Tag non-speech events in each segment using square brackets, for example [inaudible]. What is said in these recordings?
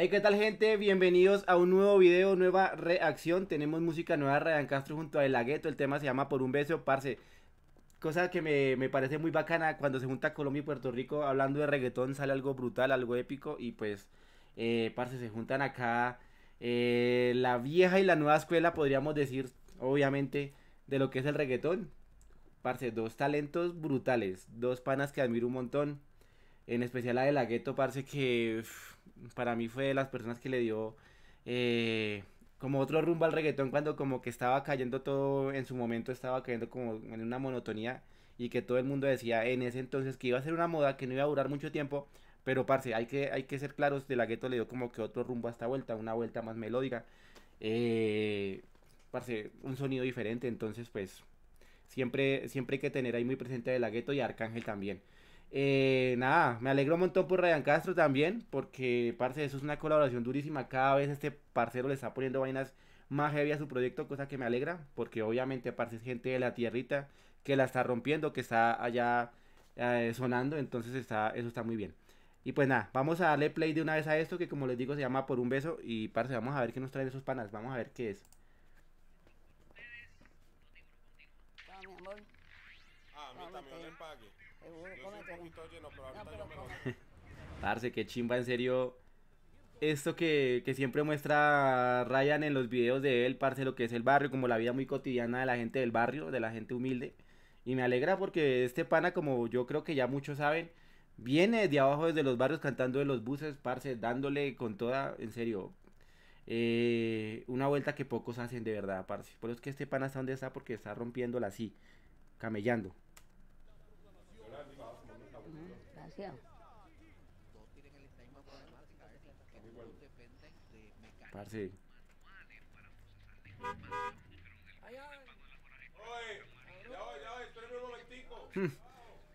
Hey, ¿qué tal gente? Bienvenidos a un nuevo video, nueva reacción. Tenemos música nueva de Ryan Castro junto a El Lagueto. El tema se llama Por un beso, parce. Cosa que me, parece muy bacana cuando se junta Colombia y Puerto Rico hablando de reggaetón, sale algo brutal, algo épico. Y pues, eh, parce, se juntan acá eh, la vieja y la nueva escuela, podríamos decir, obviamente, de lo que es el reggaetón. Parce, dos talentos brutales, dos panas que admiro un montón. En especial a De La Gueto, parce, que para mí fue de las personas que le dio eh, como otro rumbo al reggaetón cuando como que estaba cayendo todo, en su momento estaba cayendo como en una monotonía y que todo el mundo decía en ese entonces que iba a ser una moda que no iba a durar mucho tiempo, pero parce, hay que, hay que ser claros, De La Gueto le dio como que otro rumbo a esta vuelta, una vuelta más melódica. Eh, parce, un sonido diferente, entonces pues siempre, siempre hay que tener ahí muy presente De La Gueto y Arcángel también. Eh, nada, me alegro un montón por Ryan Castro también, porque, parce, eso es una colaboración durísima. Cada vez este parcero le está poniendo vainas más heavy a su proyecto, cosa que me alegra, porque obviamente, parce, es gente de la tierrita que la está rompiendo, que está allá eh, sonando, entonces está, eso está muy bien. Y pues nada, vamos a darle play de una vez a esto, que como les digo se llama Por un Beso, y parce, vamos a ver qué nos traen esos panas, vamos a ver qué es. Ah, a mí también Parce, qué chimba, en serio. Esto que, siempre muestra Ryan en los videos de él, parce, lo que es el barrio, como la vida muy cotidiana de la gente del barrio, de la gente humilde. Y me alegra porque este pana, como yo creo que ya muchos saben, viene de abajo desde los barrios cantando de los buses, parce, dándole con toda, en serio, eh, una vuelta que pocos hacen de verdad, parce. Por eso es que este pana está donde está porque está rompiéndola así, camellando. Parce. [laughs]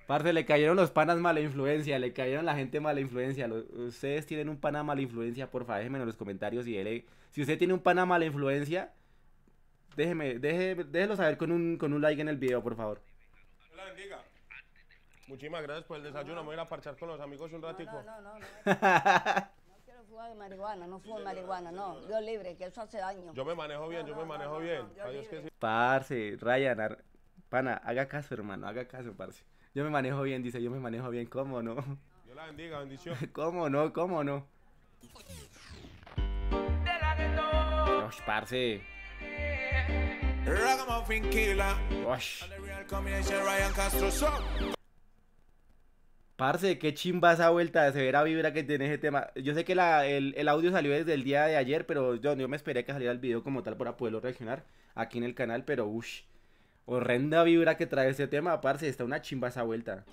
Parce, le cayeron los panas mala influencia, le cayeron la gente mala influencia. ustedes tienen un pana mala influencia, por favor, déjenme en los comentarios y dele. Si usted tiene un pana mala influencia, déjeme, déjelo saber con un, con un like en el video, por favor. Muchísimas gracias por el desayuno. Me voy a ir a parchar con los amigos un ratico. No, no, no. No, [laughs] no quiero fumar de marihuana, no fumo marihuana, no. Dios libre, que eso hace daño. Yo me manejo bien, yo me manejo bien. Adiós que sí. Parce, Ryan, pana, haga caso, hermano, haga caso, parce. Yo me manejo bien, dice, yo me manejo bien, ¿cómo no? Dios la bendiga, bendición. [laughs] ¿Cómo no? ¿Cómo no? Osh, parce. Ragamuffin killer. Osh. Ryan Castro Parce, qué chimba esa vuelta, de severa vibra que tiene ese tema. Yo sé que la, el, audio salió desde el día de ayer, pero yo, yo me esperé que saliera el video como tal para poderlo reaccionar aquí en el canal, pero uff, horrenda vibra que trae ese tema, parce, está una chimba esa vuelta.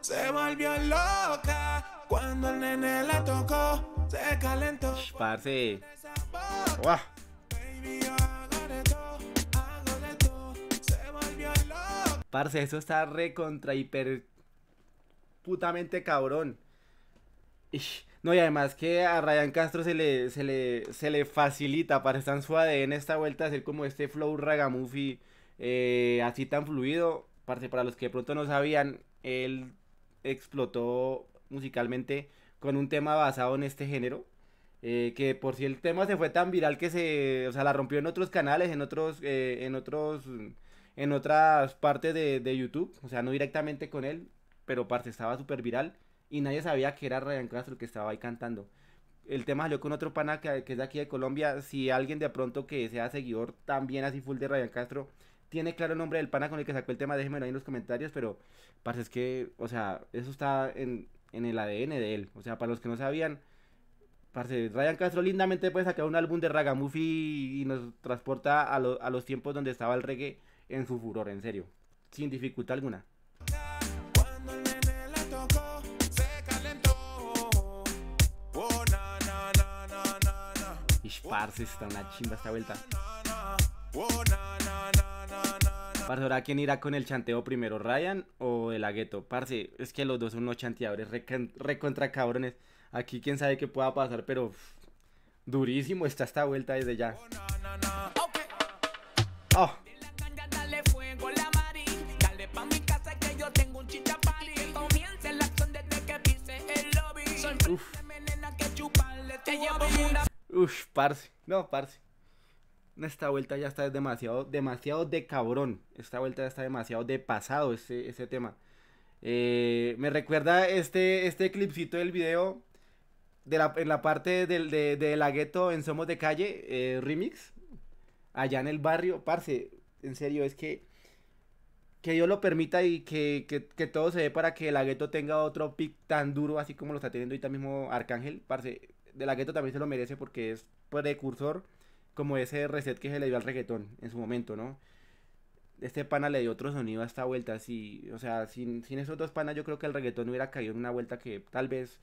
Se volvió loca cuando el nene la tocó, se calentó. Parce. Parce, eso está re contra hiper putamente cabrón. No, y además que a Ryan Castro se le, se le, se le facilita para estar en su ADN esta vuelta hacer como este flow ragamuffy eh, así tan fluido. Parce, para los que de pronto no sabían, él explotó musicalmente con un tema basado en este género. Eh, que por si el tema se fue tan viral que se, o sea, la rompió en otros canales, en otros, eh, en otros en otras partes de, YouTube, o sea, no directamente con él, pero parte estaba súper viral y nadie sabía que era Ryan Castro el que estaba ahí cantando. El tema salió con otro pana que, es de aquí de Colombia. Si alguien de pronto que sea seguidor también así full de Ryan Castro tiene claro el nombre del pana con el que sacó el tema, déjenmelo ahí en los comentarios. Pero, parce, es que, o sea, eso está en, el ADN de él. O sea, para los que no sabían, parce, Ryan Castro lindamente puede sacar un álbum de ragamuffy y nos transporta a, a los tiempos donde estaba el reggae en su furor, en serio, sin dificultad alguna. Y parce, está una chimba esta vuelta. Parce, ahora quién irá con el chanteo primero, Ryan o el Agueto. Parce, es que los dos son unos chanteadores re, contra cabrones. Aquí quién sabe qué pueda pasar, pero durísimo está esta vuelta desde ya. Uf. Uf, parce. No, parce. Esta vuelta ya está demasiado, demasiado de cabrón. Esta vuelta ya está demasiado de pasado ese, ese tema. Eh, me recuerda este, este clipcito del video de la, en la parte del, de, de la gueto en Somos de Calle, eh, remix. Allá en el barrio. Parce, en serio, es que que Dios lo permita y que, que, que todo se dé para que la gueto tenga otro pick tan duro, así como lo está teniendo ahorita mismo Arcángel. Parce, de la gueto también se lo merece porque es precursor como ese reset que se le dio al reggaetón en su momento, ¿no? Este pana le dio otro sonido a esta vuelta, así, o sea, sin, sin esos dos panas yo creo que el reggaetón hubiera caído en una vuelta que tal vez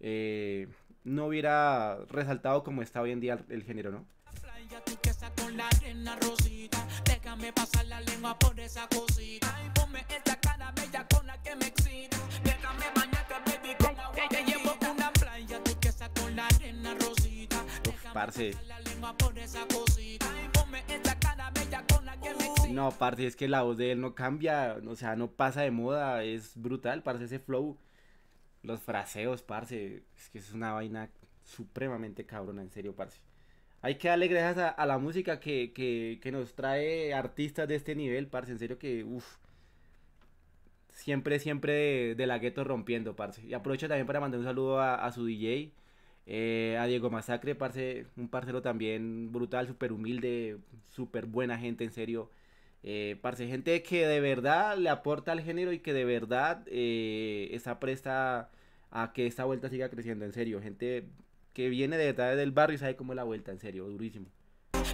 eh, no hubiera resaltado como está hoy en día el, el género, ¿no? playa, tú que estás con la arena rosita. Déjame pasar la lengua por esa cosita. Y ponme esta cara bella con la que me excita. Déjame bañarte, baby, con agua. Te llevo a una playa, tú que estás con la arena rosita. Uf, parce. Pasar la lengua por esa cosita. Y ponme esta cara bella con la que me excita. No, parce, es que la voz de él no cambia, o sea, no pasa de moda, es brutal, parce, ese flow. Los fraseos, parce, es que es una vaina supremamente cabrona, en serio, parce. Hay que darle gracias a, la música que, que, nos trae artistas de este nivel, parce, en serio que, uff. Siempre, siempre de, de la gueto rompiendo, parce. Y aprovecho también para mandar un saludo a, a su DJ, eh, a Diego Masacre, parce, un parcero también brutal, súper humilde, súper buena gente, en serio. Eh, parce, gente que de verdad le aporta al género y que de verdad eh, está presta a que esta vuelta siga creciendo, en serio. Gente que viene de detrás del barrio y sabe cómo es la vuelta, en serio, durísimo.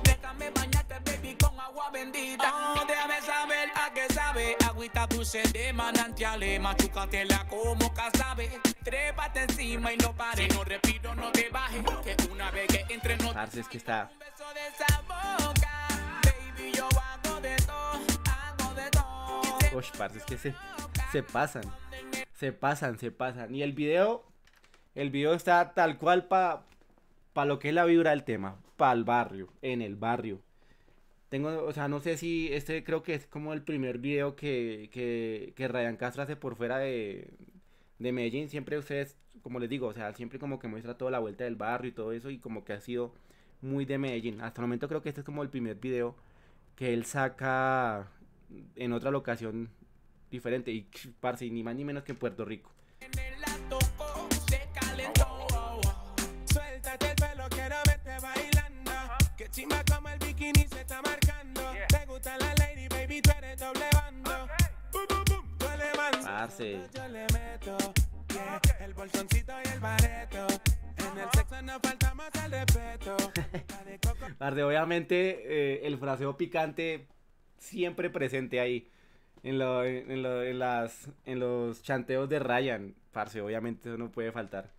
Déjame bañarte, baby, con agua bendita. Oh, déjame saber a qué sabe. Agüita dulce de manantiales. Machucatela como casabe. Trépate encima y no pares. Si no respiro, no te bajes. Que una vez que entre no Parce, es que está. un beso de esa boca. Baby, yo hago de todo. Hago de todo. Parce, es que se, se pasan. Se pasan, se pasan. Y el video, el video está tal cual para pa lo que es la vibra del tema. Para el barrio, en el barrio. Tengo, o sea, no sé si este creo que es como el primer video que, que, que Ryan Castro hace por fuera de, de Medellín. Siempre ustedes, como les digo, o sea, siempre como que muestra toda la vuelta del barrio y todo eso. Y como que ha sido muy de Medellín. Hasta el momento creo que este es como el primer video que él saca en otra locación diferente. Y, parce, ni más ni menos que en Puerto Rico. Suéltate el pelo, quiero verte bailando. Que chimba como el bikini se está marcando. Te gusta la lady, baby, tú eres doble bando. Bum, bum, bum, yo le mando. Parce. Yo le meto. yeah, El bolsoncito y el bareto. En el sexo no falta más el respeto. [laughs] La de coco Parce, obviamente eh, el fraseo picante siempre presente ahí. En, lo- en, lo- en las, en los chanteos de Ryan. Parce, obviamente eso no puede faltar.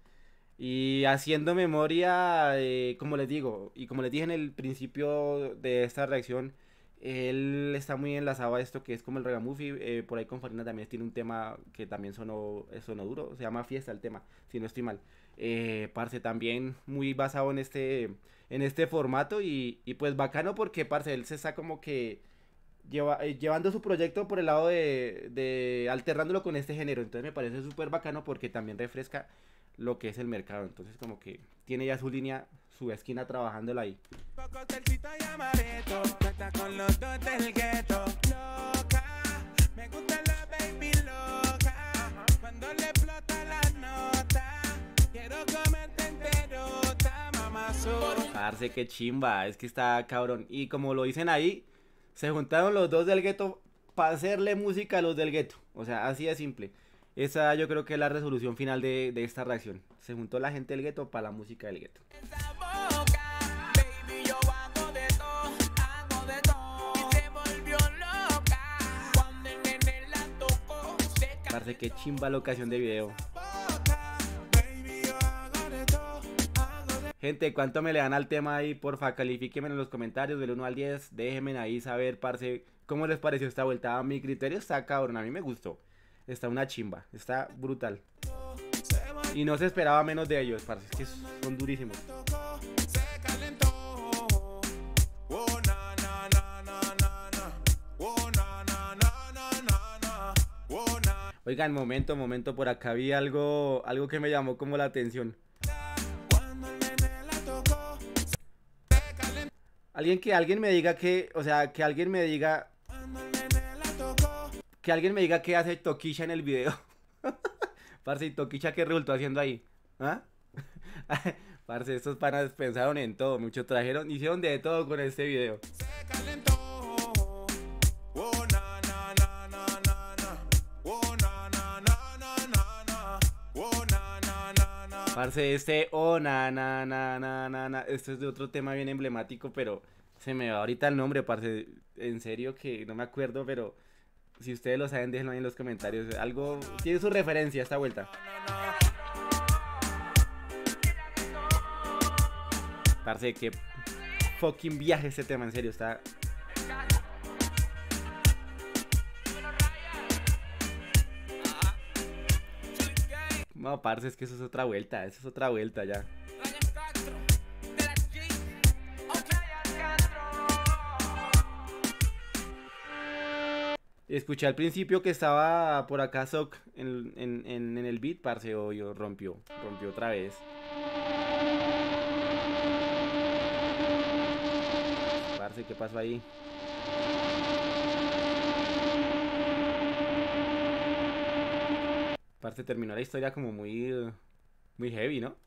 Y haciendo memoria, eh, como les digo, y como les dije en el principio de esta reacción, él está muy enlazado a esto que es como el regamuffin. eh, por ahí con Farina también tiene un tema que también sonó, eh, sonó duro. Se llama Fiesta el tema, si no estoy mal. Eh, también muy basado en este, en este formato y, y pues bacano porque, parce, él se está como que lleva, eh, llevando su proyecto por el lado de, de alternándolo con este género. Entonces me parece súper bacano porque también refresca lo que es el mercado. Entonces como que tiene ya su línea, su esquina trabajándola ahí. Parce, qué chimba, es que está cabrón. Y como lo dicen ahí, se juntaron los dos del gueto para hacerle música a los del gueto. O sea, así de simple. Esa yo creo que es la resolución final de, de esta reacción. Se juntó la gente del gueto para la música del gueto. Parce, qué chimba la ocasión de video. Gente, ¿cuánto me le dan al tema ahí? Porfa, califíquenme en los comentarios del 1 al 10. Déjenme ahí saber, parce, cómo les pareció esta vuelta. A mi criterio está cabrón, a mí me gustó. Está una chimba, está brutal. Y no se esperaba menos de ellos, parce, es que son durísimos. Oigan, momento, momento, por acá vi algo, algo que me llamó como la atención. Alguien que alguien me diga que, o sea, que alguien me diga, que alguien me diga qué hace Toquisha en el video. [laughs] Parce, ¿y Toquisha qué resultó haciendo ahí? ¿Ah? [laughs] Parce, estos panas pensaron en todo, mucho trajeron, hicieron de todo con este video. se. Parce, este, oh, na, na, na, na, na, na, esto es de otro tema bien emblemático, pero se me va ahorita el nombre, parce, en serio que no me acuerdo, pero si ustedes lo saben, déjenlo ahí en los comentarios, algo, tiene su referencia esta vuelta. Parce, que fucking viaje este tema, en serio, está... No, parce, es que eso es otra vuelta, eso es otra vuelta ya. Escuché al principio que estaba por acá Sok en, en, en, el beat, parce, yo rompió, rompió otra vez. Parce, ¿qué pasó ahí? Parce, terminó la historia como muy, muy heavy, ¿no?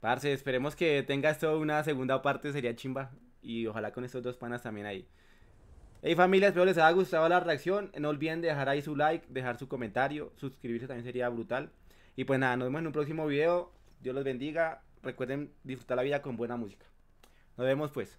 Parce, esperemos que tenga esto una segunda parte, sería chimba. Y ojalá con estos dos panas también ahí. Hey familia, espero les haya gustado la reacción. No olviden dejar ahí su like, dejar su comentario, suscribirse también sería brutal. Y pues nada, nos vemos en un próximo video. Dios los bendiga. Recuerden disfrutar la vida con buena música. Nos vemos pues.